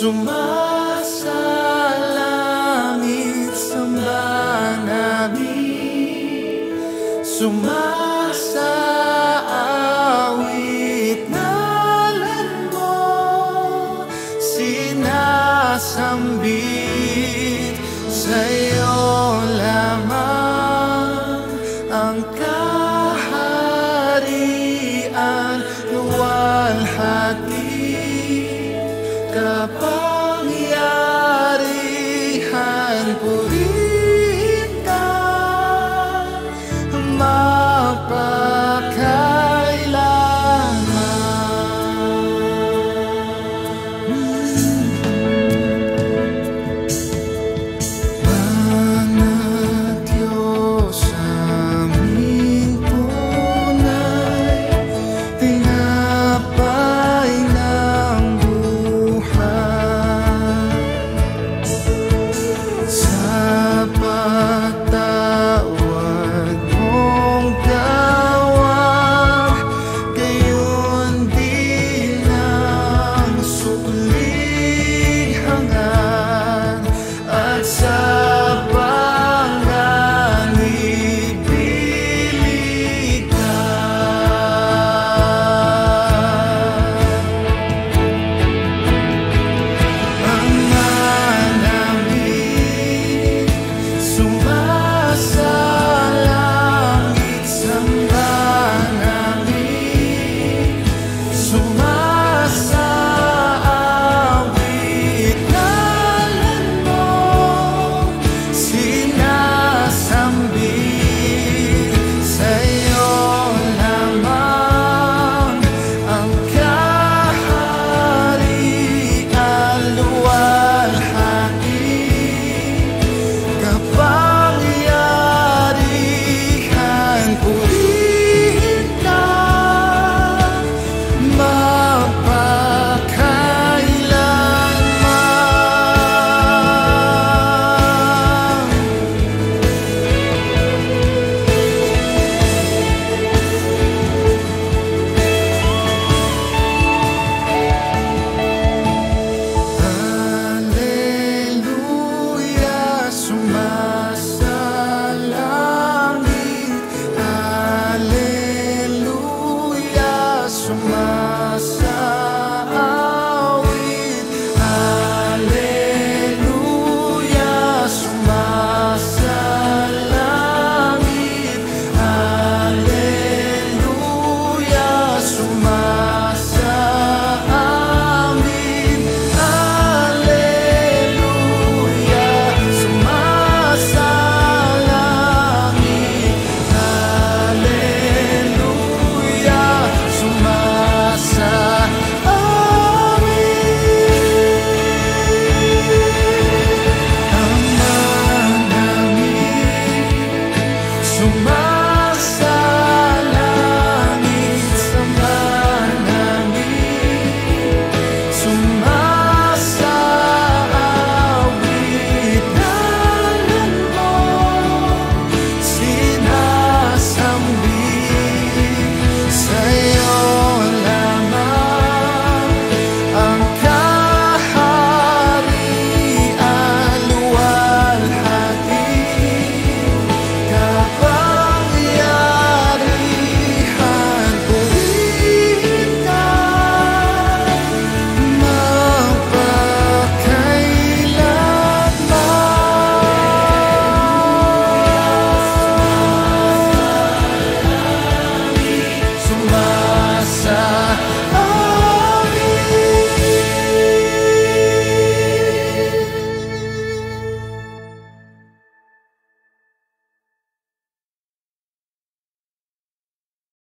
Sumasalamit samba namin Sumasa awit na lanmo Sinasambit sa'yo lamang Ang kaharian luwalhati kapal myself.